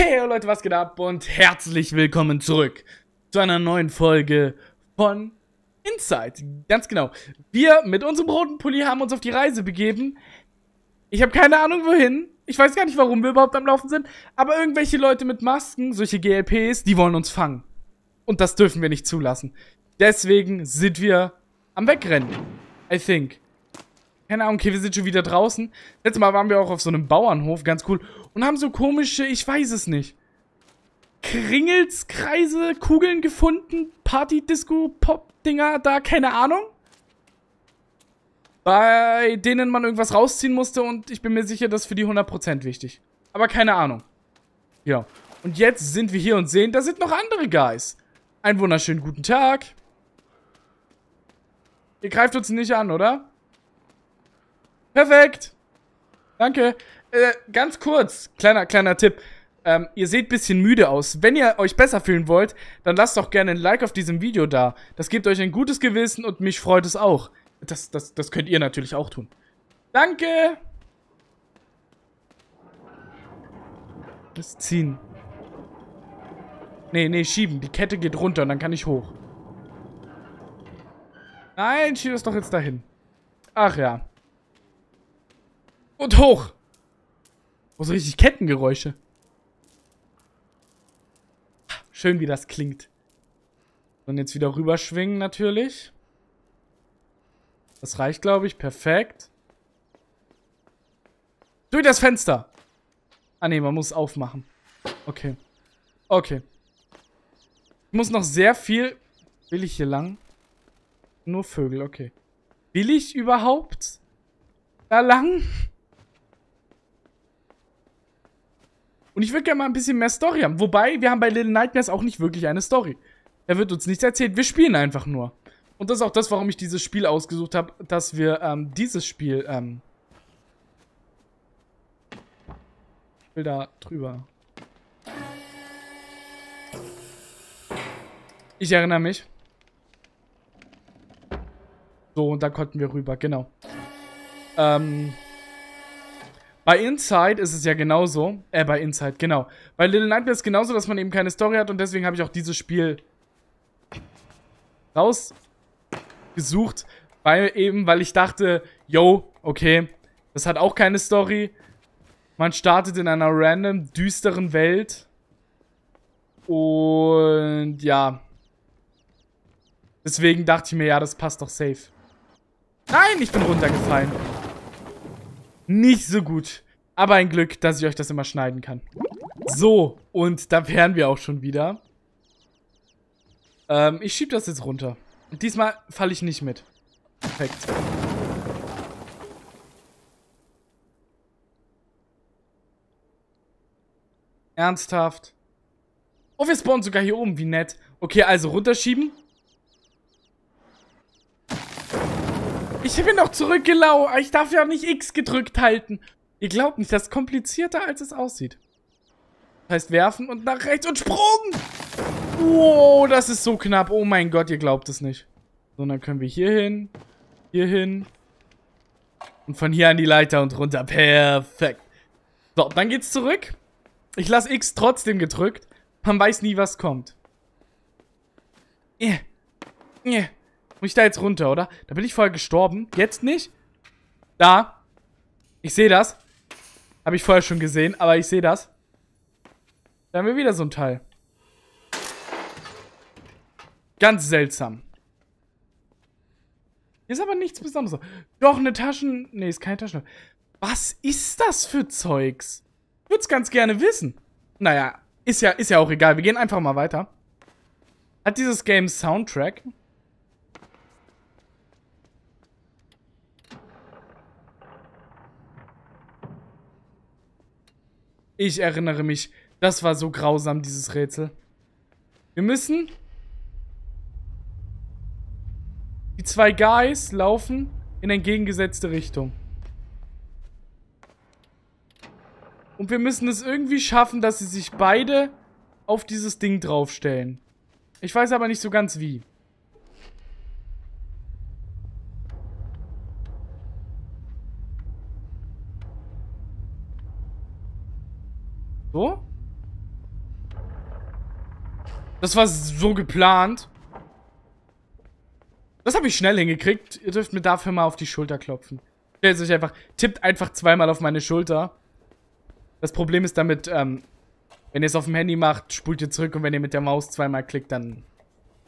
Okay, Leute, was geht ab und herzlich willkommen zurück zu einer neuen Folge von Inside. Ganz genau. Wir mit unserem roten Pulli haben uns auf die Reise begeben. Ich habe keine Ahnung wohin. Ich weiß gar nicht, warum wir überhaupt am Laufen sind. Aber irgendwelche Leute mit Masken, solche GLPs, die wollen uns fangen. Und das dürfen wir nicht zulassen. Deswegen sind wir am Wegrennen. I think. Keine Ahnung, okay, wir sind schon wieder draußen. Letztes Mal waren wir auch auf so einem Bauernhof, ganz cool. Und haben so komische, ich weiß es nicht. Kringelskreise, Kugeln gefunden, Party-Disco-Pop-Dinger da, keine Ahnung. Bei denen man irgendwas rausziehen musste und ich bin mir sicher, das ist für die 100% wichtig. Aber keine Ahnung. Ja. Und jetzt sind wir hier und sehen, da sind noch andere Guys. Einen wunderschönen guten Tag. Ihr greift uns nicht an, oder? Perfekt. Danke. Äh, ganz kurz, kleiner, kleiner Tipp. Ähm, ihr seht ein bisschen müde aus. Wenn ihr euch besser fühlen wollt, dann lasst doch gerne ein Like auf diesem Video da. Das gibt euch ein gutes Gewissen und mich freut es auch. Das, das, das könnt ihr natürlich auch tun. Danke. Das ziehen. Nee, nee, schieben. Die Kette geht runter und dann kann ich hoch. Nein, schieb es doch jetzt dahin. Ach ja. Und hoch. Oh, so richtig Kettengeräusche. Schön, wie das klingt. Und jetzt wieder rüberschwingen natürlich. Das reicht, glaube ich. Perfekt. Durch das Fenster. Ah, ne, man muss aufmachen. Okay. Okay. Ich muss noch sehr viel... Will ich hier lang? Nur Vögel, okay. Will ich überhaupt da lang? Und ich würde gerne mal ein bisschen mehr Story haben. Wobei, wir haben bei Little Nightmares auch nicht wirklich eine Story. Er wird uns nichts erzählt. Wir spielen einfach nur. Und das ist auch das, warum ich dieses Spiel ausgesucht habe, dass wir ähm, dieses Spiel, ähm ich will da drüber. Ich erinnere mich. So, und da konnten wir rüber, genau. Ähm, bei Inside ist es ja genauso. Äh, bei Inside, genau. Bei Little Nightmares ist es genauso, dass man eben keine Story hat und deswegen habe ich auch dieses Spiel rausgesucht. Weil eben, weil ich dachte, yo, okay, das hat auch keine Story. Man startet in einer random, düsteren Welt. Und ja. Deswegen dachte ich mir, ja, das passt doch safe. Nein, ich bin runtergefallen nicht so gut. Aber ein Glück, dass ich euch das immer schneiden kann. So, und da wären wir auch schon wieder. Ähm, ich schieb das jetzt runter. Diesmal falle ich nicht mit. Perfekt. Ernsthaft? Oh, wir spawnen sogar hier oben, wie nett. Okay, also runterschieben. Ich bin noch zurückgelaufen. Ich darf ja nicht X gedrückt halten. Ihr glaubt nicht, das ist komplizierter, als es aussieht. Das heißt werfen und nach rechts und Sprung. Wow, das ist so knapp. Oh mein Gott, ihr glaubt es nicht. So, dann können wir hier hin, hier hin. Und von hier an die Leiter und runter. Perfekt. So, dann geht's zurück. Ich lasse X trotzdem gedrückt. Man weiß nie, was kommt. Yeah. Yeah. Muss ich da jetzt runter, oder? Da bin ich vorher gestorben. Jetzt nicht. Da. Ich sehe das. Habe ich vorher schon gesehen, aber ich sehe das. Da haben wir wieder so ein Teil. Ganz seltsam. Ist aber nichts Besonderes. Doch, eine Taschen... Nee, ist keine Taschen. Was ist das für Zeugs? Ich würde es ganz gerne wissen. Naja, ist ja, ist ja auch egal. Wir gehen einfach mal weiter. Hat dieses Game Soundtrack? Ich erinnere mich. Das war so grausam, dieses Rätsel. Wir müssen... Die zwei Guys laufen in entgegengesetzte Richtung. Und wir müssen es irgendwie schaffen, dass sie sich beide auf dieses Ding draufstellen. Ich weiß aber nicht so ganz wie. So. Das war so geplant. Das habe ich schnell hingekriegt. Ihr dürft mir dafür mal auf die Schulter klopfen. Stellt euch einfach, tippt einfach zweimal auf meine Schulter. Das Problem ist damit, ähm, wenn ihr es auf dem Handy macht, spult ihr zurück und wenn ihr mit der Maus zweimal klickt, dann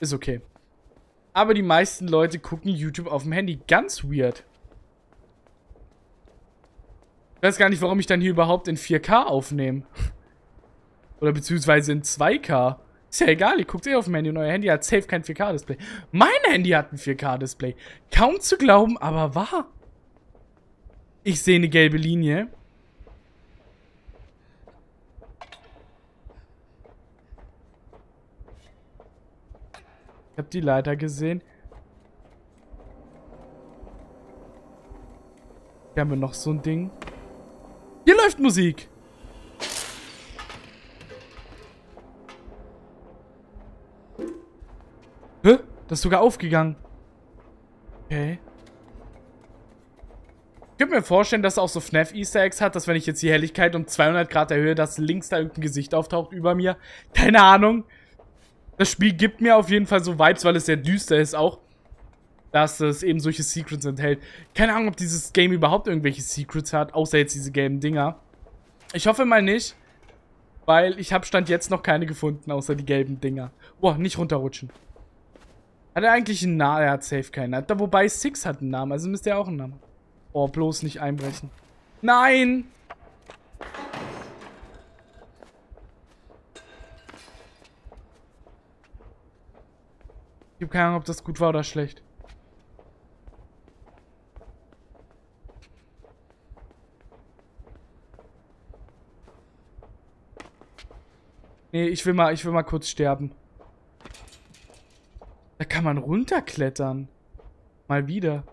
ist okay. Aber die meisten Leute gucken YouTube auf dem Handy. Ganz weird. Ich weiß gar nicht, warum ich dann hier überhaupt in 4K aufnehme. Oder beziehungsweise in 2K. Ist ja egal, ihr guckt eh auf dem Handy und euer Handy hat safe kein 4K-Display. Mein Handy hat ein 4K-Display. Kaum zu glauben, aber wahr. Ich sehe eine gelbe Linie. Ich habe die Leiter gesehen. Hier haben wir noch so ein Ding. Hier läuft Musik. Das ist sogar aufgegangen. Okay. Ich könnte mir vorstellen, dass er auch so FNAF Easter Eggs hat, dass wenn ich jetzt die Helligkeit um 200 Grad erhöhe, dass links da irgendein Gesicht auftaucht über mir. Keine Ahnung. Das Spiel gibt mir auf jeden Fall so Vibes, weil es sehr düster ist auch, dass es eben solche Secrets enthält. Keine Ahnung, ob dieses Game überhaupt irgendwelche Secrets hat, außer jetzt diese gelben Dinger. Ich hoffe mal nicht, weil ich habe Stand jetzt noch keine gefunden, außer die gelben Dinger. Boah, nicht runterrutschen. Hat er eigentlich einen Namen? Er hat safe keinen. Wobei Six hat einen Namen, also müsste er auch einen Namen. Oh, bloß nicht einbrechen. Nein! Ich habe keine Ahnung, ob das gut war oder schlecht. Nee, ich will mal, ich will mal kurz sterben. Kann man runterklettern. Mal wieder.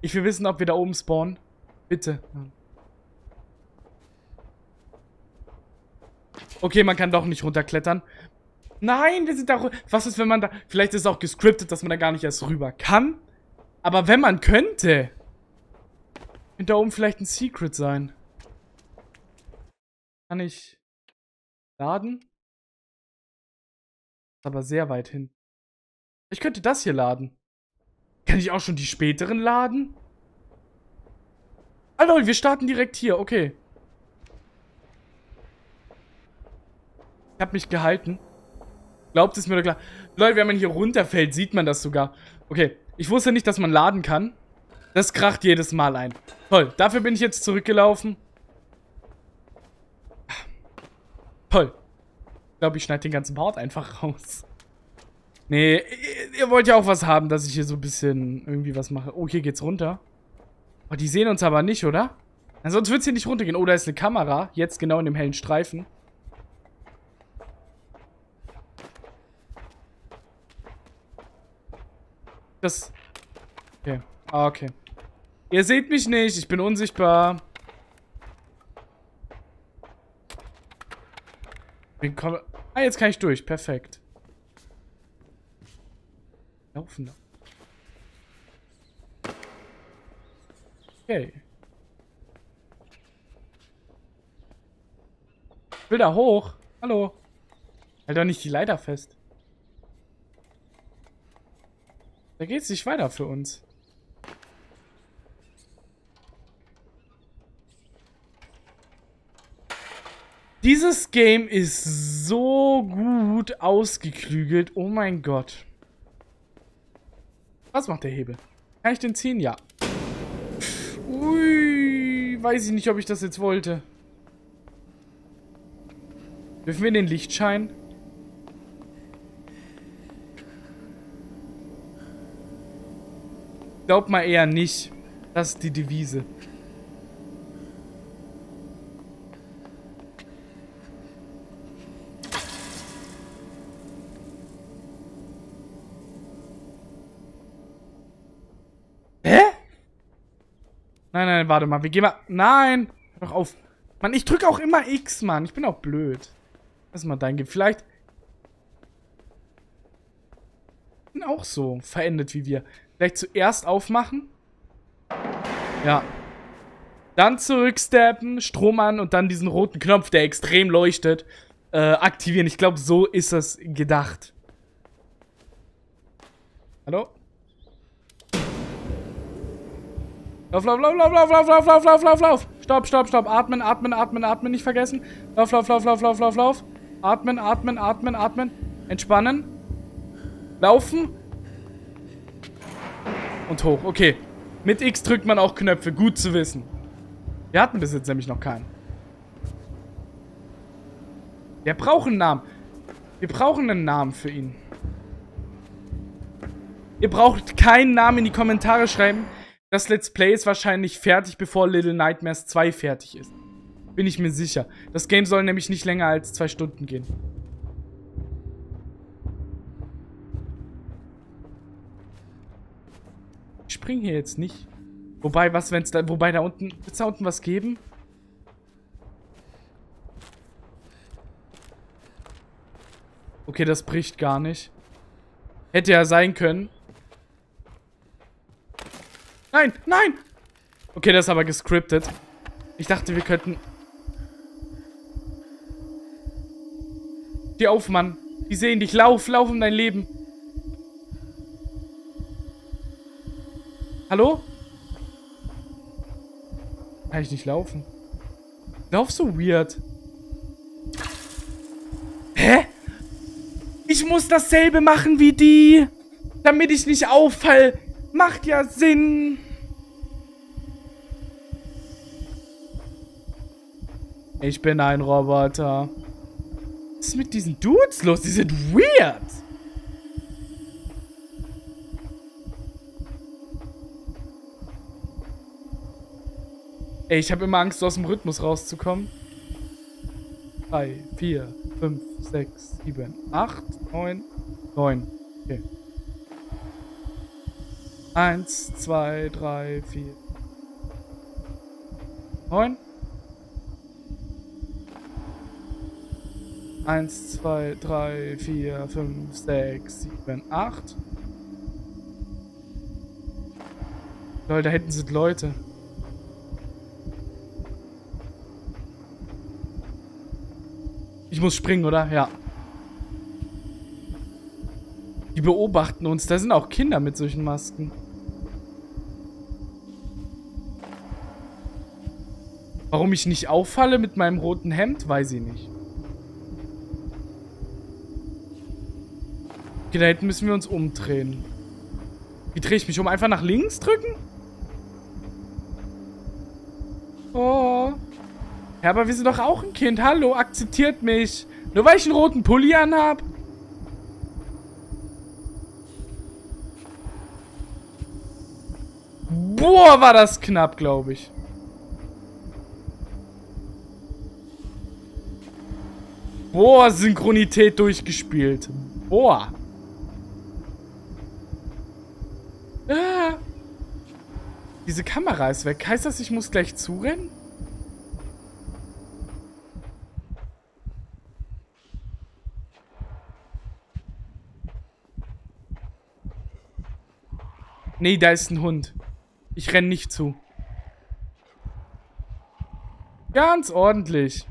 Ich will wissen, ob wir da oben spawnen. Bitte. Okay, man kann doch nicht runterklettern. Nein, wir sind da... Was ist, wenn man da... Vielleicht ist es auch gescriptet, dass man da gar nicht erst rüber kann. Aber wenn man könnte... Könnte da oben vielleicht ein Secret sein. Kann ich... Laden? Ist aber sehr weit hin. Ich könnte das hier laden. Kann ich auch schon die späteren laden? Ah lol, wir starten direkt hier, okay. Ich hab mich gehalten. Glaubt es mir doch klar. Leute, wenn man hier runterfällt, sieht man das sogar. Okay, ich wusste nicht, dass man laden kann. Das kracht jedes Mal ein. Toll, dafür bin ich jetzt zurückgelaufen. Toll. Ich glaube, ich schneide den ganzen Part einfach raus. Nee, ihr wollt ja auch was haben, dass ich hier so ein bisschen irgendwie was mache. Oh, hier geht's runter. Oh, die sehen uns aber nicht, oder? Sonst wird's hier nicht runtergehen. Oh, da ist eine Kamera. Jetzt genau in dem hellen Streifen. Das... Okay. Ah, okay. Ihr seht mich nicht. Ich bin unsichtbar. Ah, jetzt kann ich durch. Perfekt. Laufen. Okay. Ich will da hoch. Hallo. Halt doch nicht die Leiter fest. Da geht's nicht weiter für uns. Dieses Game ist so gut ausgeklügelt. Oh mein Gott. Was macht der Hebel? Kann ich den ziehen? Ja. Ui, weiß ich nicht, ob ich das jetzt wollte. Dürfen wir in den Lichtschein? Glaub mal eher nicht. Das ist die Devise. Nein, warte mal. Wir gehen mal... Nein! Hör doch auf. Mann, ich drücke auch immer X, Mann. Ich bin auch blöd. Lass mal dein Geben. Vielleicht... Bin auch so verendet wie wir. Vielleicht zuerst aufmachen. Ja. Dann zurücksteppen, Strom an und dann diesen roten Knopf, der extrem leuchtet. äh, aktivieren. Ich glaube, so ist das gedacht. Hallo? Lauf, lauf, lauf, lauf, lauf, lauf, lauf, lauf, lauf, lauf, lauf. Stopp, stopp, stopp. Atmen, atmen, atmen, atmen. Nicht vergessen. Lauf, lauf, lauf, lauf, lauf, lauf, lauf. Atmen, atmen, atmen, atmen. Entspannen. Laufen. Und hoch. Okay. Mit X drückt man auch Knöpfe. Gut zu wissen. Wir hatten bis jetzt nämlich noch keinen. Der braucht einen Namen. Wir brauchen einen Namen für ihn. Ihr braucht keinen Namen in die Kommentare schreiben. Das Let's Play ist wahrscheinlich fertig, bevor Little Nightmares 2 fertig ist. Bin ich mir sicher. Das Game soll nämlich nicht länger als zwei Stunden gehen. Ich spring hier jetzt nicht. Wobei, was, wenn es da, wobei da unten, wird es da unten was geben? Okay, das bricht gar nicht. Hätte ja sein können. Nein, nein! Okay, das ist aber gescriptet. Ich dachte, wir könnten... Steh auf, Mann. Die sehen dich. Lauf, lauf um dein Leben. Hallo? Kann ich nicht laufen? Lauf so weird. Hä? Ich muss dasselbe machen wie die. Damit ich nicht auffall. Macht ja Sinn. Ich bin ein Roboter. Was ist mit diesen Dudes los? Die sind weird. Ey, ich habe immer Angst, aus dem Rhythmus rauszukommen. 3, 4, 5, 6, 7, 8, 9, 9. Okay. 1, 2, 3, 4. 9. 1, 2, 3, 4, 5, 6, 7, 8. Leute, da hinten sind Leute. Ich muss springen, oder? Ja. Die beobachten uns. Da sind auch Kinder mit solchen Masken. Warum ich nicht auffalle mit meinem roten Hemd, weiß ich nicht. Okay, da hinten müssen wir uns umdrehen. Wie drehe ich mich um? Einfach nach links drücken? Oh. Ja, aber wir sind doch auch ein Kind. Hallo, akzeptiert mich. Nur weil ich einen roten Pulli anhab. Boah, war das knapp, glaube ich. Boah, Synchronität durchgespielt. Boah. Ah. Diese Kamera ist weg. Heißt das, ich muss gleich zurennen? Nee, da ist ein Hund. Ich renn nicht zu. Ganz ordentlich.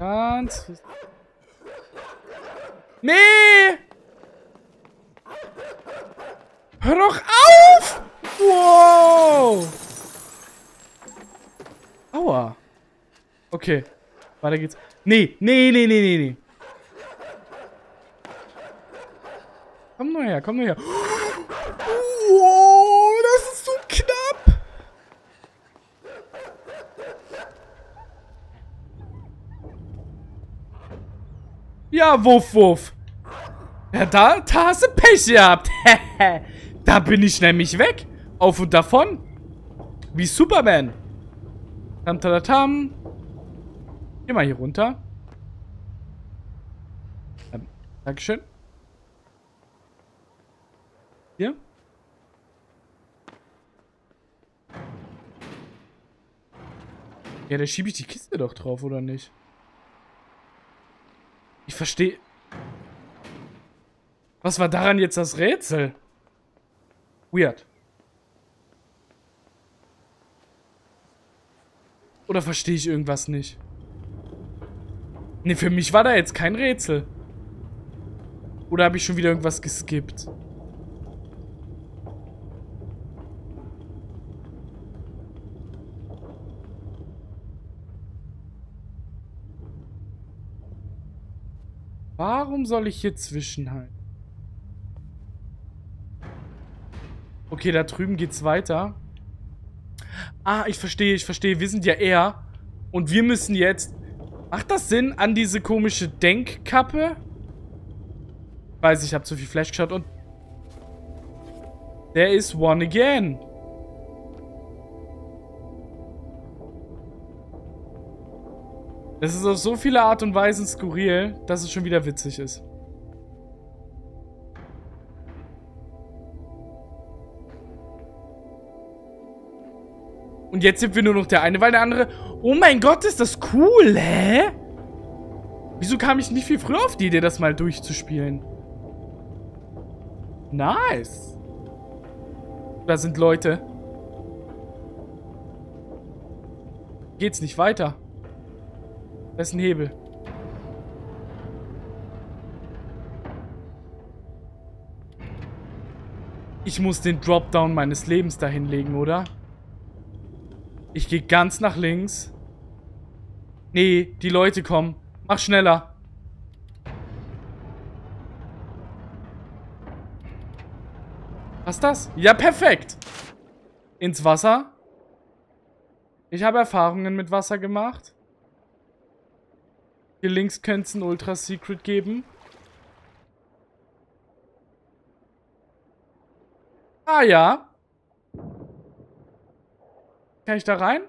Ganz... Nee! Hör doch auf! Wow! Aua. Okay. Weiter geht's. Nee, nee, nee, nee, nee, nee. Komm nur her, komm nur her. Wow, das ist so knapp. Ja, wuff, wuff. Ja, da, da hast du Pech gehabt. da bin ich nämlich weg. Auf und davon. Wie Superman. Tam, tam, tam. Geh mal hier runter. Ähm, Dankeschön. Hier. Ja, da schiebe ich die Kiste doch drauf, oder nicht? Ich verstehe... Was war daran jetzt das Rätsel? Weird. Oder verstehe ich irgendwas nicht? Ne, für mich war da jetzt kein Rätsel. Oder habe ich schon wieder irgendwas geskippt? Warum soll ich hier zwischenhalten? Okay, da drüben geht's weiter. Ah, ich verstehe, ich verstehe. Wir sind ja er. Und wir müssen jetzt... Macht das Sinn an diese komische Denkkappe? Weiß ich, habe zu viel Flash geschaut und... There is one again. Das ist auf so viele Art und Weisen skurril, dass es schon wieder witzig ist. Und jetzt sind wir nur noch der eine, weil der andere... Oh mein Gott, ist das cool, hä? Wieso kam ich nicht viel früher auf die Idee, das mal durchzuspielen? Nice. Da sind Leute. Geht's nicht weiter. Da ist ein Hebel. Ich muss den Dropdown meines Lebens dahin legen, oder? Ich gehe ganz nach links. Nee, die Leute kommen. Mach schneller. Was das? Ja, perfekt. Ins Wasser. Ich habe Erfahrungen mit Wasser gemacht. Hier links könnte es ein Ultra Secret geben. Ah ja. Kann ich da rein?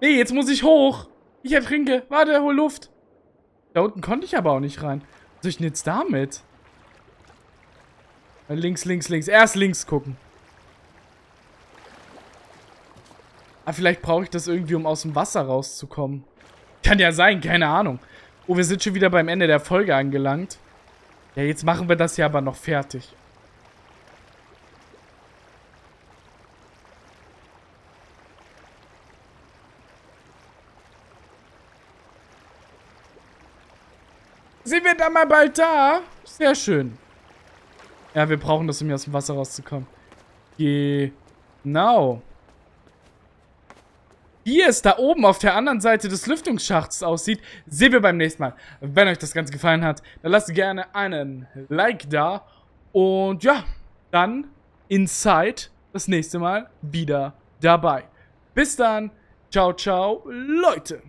Nee, jetzt muss ich hoch. Ich ertrinke. Warte, hol Luft. Da unten konnte ich aber auch nicht rein. Was soll ich denn jetzt damit? Links, links, links. Erst links gucken. Ah, vielleicht brauche ich das irgendwie, um aus dem Wasser rauszukommen. Kann ja sein, keine Ahnung. Oh, wir sind schon wieder beim Ende der Folge angelangt. Ja, jetzt machen wir das ja aber noch fertig. Sind wir dann mal bald da? Sehr schön. Ja, wir brauchen das, um hier aus dem Wasser rauszukommen. Genau. Wie es da oben auf der anderen Seite des Lüftungsschachts aussieht, sehen wir beim nächsten Mal. Wenn euch das Ganze gefallen hat, dann lasst gerne einen Like da. Und ja, dann Inside das nächste Mal wieder dabei. Bis dann. Ciao, ciao, Leute.